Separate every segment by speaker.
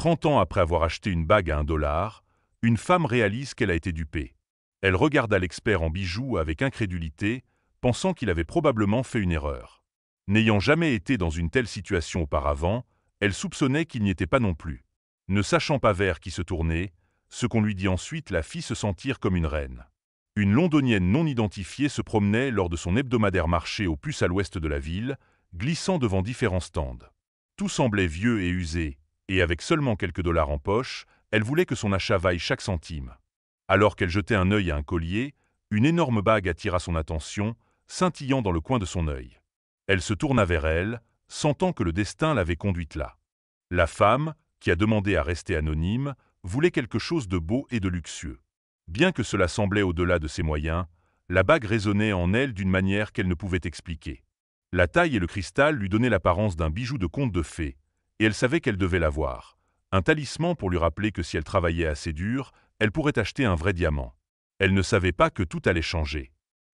Speaker 1: Trente ans après avoir acheté une bague à un dollar, une femme réalise qu'elle a été dupée. Elle regarda l'expert en bijoux avec incrédulité, pensant qu'il avait probablement fait une erreur. N'ayant jamais été dans une telle situation auparavant, elle soupçonnait qu'il n'y était pas non plus. Ne sachant pas vers qui se tourner, ce qu'on lui dit ensuite la fit se sentir comme une reine. Une londonienne non identifiée se promenait lors de son hebdomadaire marché au plus à l'ouest de la ville, glissant devant différents stands. Tout semblait vieux et usé, et avec seulement quelques dollars en poche, elle voulait que son achat vaille chaque centime. Alors qu'elle jetait un œil à un collier, une énorme bague attira son attention, scintillant dans le coin de son œil. Elle se tourna vers elle, sentant que le destin l'avait conduite là. La femme, qui a demandé à rester anonyme, voulait quelque chose de beau et de luxueux. Bien que cela semblait au-delà de ses moyens, la bague résonnait en elle d'une manière qu'elle ne pouvait expliquer. La taille et le cristal lui donnaient l'apparence d'un bijou de conte de fées, et elle savait qu'elle devait l'avoir. Un talisman pour lui rappeler que si elle travaillait assez dur, elle pourrait acheter un vrai diamant. Elle ne savait pas que tout allait changer.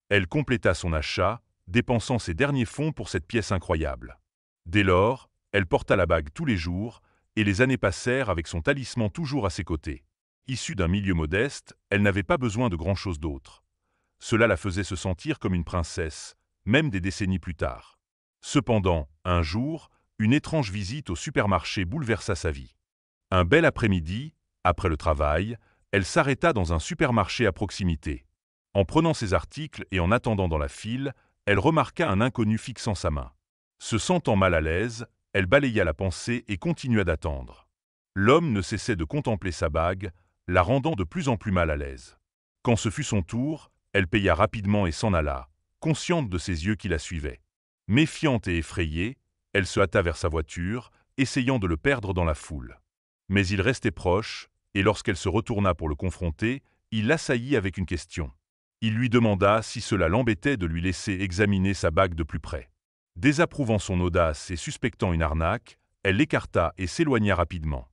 Speaker 1: Elle compléta son achat, dépensant ses derniers fonds pour cette pièce incroyable. Dès lors, elle porta la bague tous les jours, et les années passèrent avec son talisman toujours à ses côtés. Issue d'un milieu modeste, elle n'avait pas besoin de grand-chose d'autre. Cela la faisait se sentir comme une princesse, même des décennies plus tard. Cependant, un jour, une étrange visite au supermarché bouleversa sa vie. Un bel après-midi, après le travail, elle s'arrêta dans un supermarché à proximité. En prenant ses articles et en attendant dans la file, elle remarqua un inconnu fixant sa main. Se sentant mal à l'aise, elle balaya la pensée et continua d'attendre. L'homme ne cessait de contempler sa bague, la rendant de plus en plus mal à l'aise. Quand ce fut son tour, elle paya rapidement et s'en alla, consciente de ses yeux qui la suivaient. Méfiante et effrayée, elle se hâta vers sa voiture, essayant de le perdre dans la foule. Mais il restait proche, et lorsqu'elle se retourna pour le confronter, il l'assaillit avec une question. Il lui demanda si cela l'embêtait de lui laisser examiner sa bague de plus près. Désapprouvant son audace et suspectant une arnaque, elle l'écarta et s'éloigna rapidement.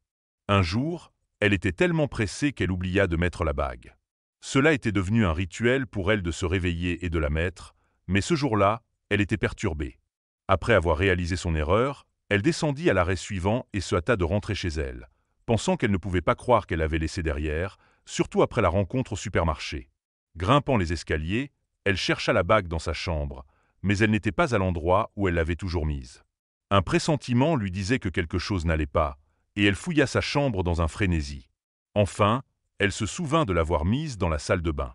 Speaker 1: Un jour, elle était tellement pressée qu'elle oublia de mettre la bague. Cela était devenu un rituel pour elle de se réveiller et de la mettre, mais ce jour-là, elle était perturbée. Après avoir réalisé son erreur, elle descendit à l'arrêt suivant et se hâta de rentrer chez elle, pensant qu'elle ne pouvait pas croire qu'elle avait laissé derrière, surtout après la rencontre au supermarché. Grimpant les escaliers, elle chercha la bague dans sa chambre, mais elle n'était pas à l'endroit où elle l'avait toujours mise. Un pressentiment lui disait que quelque chose n'allait pas, et elle fouilla sa chambre dans un frénésie. Enfin, elle se souvint de l'avoir mise dans la salle de bain.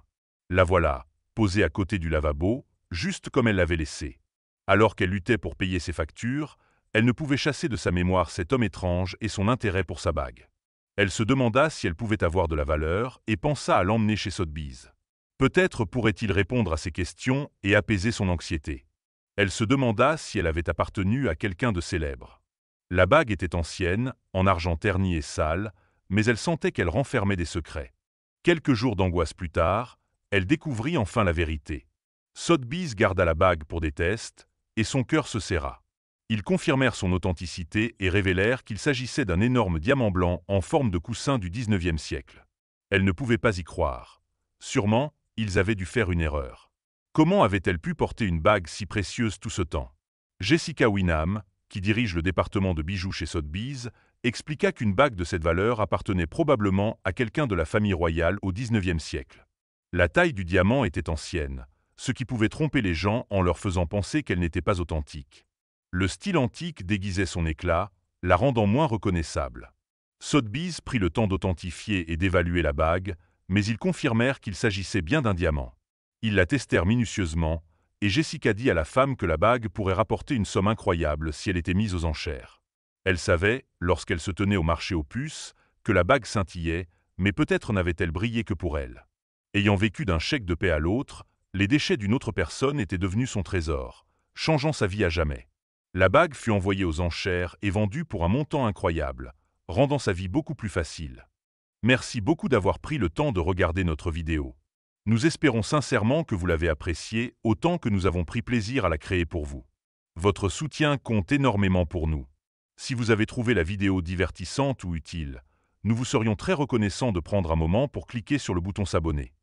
Speaker 1: La voilà, posée à côté du lavabo, juste comme elle l'avait laissée. Alors qu'elle luttait pour payer ses factures, elle ne pouvait chasser de sa mémoire cet homme étrange et son intérêt pour sa bague. Elle se demanda si elle pouvait avoir de la valeur et pensa à l'emmener chez Sotheby's. Peut-être pourrait-il répondre à ses questions et apaiser son anxiété. Elle se demanda si elle avait appartenu à quelqu'un de célèbre. La bague était ancienne, en argent terni et sale, mais elle sentait qu'elle renfermait des secrets. Quelques jours d'angoisse plus tard, elle découvrit enfin la vérité. Sotheby's garda la bague pour des tests, et son cœur se serra. Ils confirmèrent son authenticité et révélèrent qu'il s'agissait d'un énorme diamant blanc en forme de coussin du XIXe siècle. Elle ne pouvait pas y croire. Sûrement, ils avaient dû faire une erreur. Comment avait-elle pu porter une bague si précieuse tout ce temps? Jessica Winham, qui dirige le département de bijoux chez Sotheby's, expliqua qu'une bague de cette valeur appartenait probablement à quelqu'un de la famille royale au XIXe siècle. La taille du diamant était ancienne, ce qui pouvait tromper les gens en leur faisant penser qu'elle n'était pas authentique. Le style antique déguisait son éclat, la rendant moins reconnaissable. Sotheby's prit le temps d'authentifier et d'évaluer la bague, mais ils confirmèrent qu'il s'agissait bien d'un diamant. Ils la testèrent minutieusement, et Jessica dit à la femme que la bague pourrait rapporter une somme incroyable si elle était mise aux enchères. Elle savait, lorsqu'elle se tenait au marché aux puces, que la bague scintillait, mais peut-être n'avait-elle brillé que pour elle. Ayant vécu d'un chèque de paix à l'autre, les déchets d'une autre personne étaient devenus son trésor, changeant sa vie à jamais. La bague fut envoyée aux enchères et vendue pour un montant incroyable, rendant sa vie beaucoup plus facile. Merci beaucoup d'avoir pris le temps de regarder notre vidéo. Nous espérons sincèrement que vous l'avez appréciée autant que nous avons pris plaisir à la créer pour vous. Votre soutien compte énormément pour nous. Si vous avez trouvé la vidéo divertissante ou utile, nous vous serions très reconnaissants de prendre un moment pour cliquer sur le bouton s'abonner.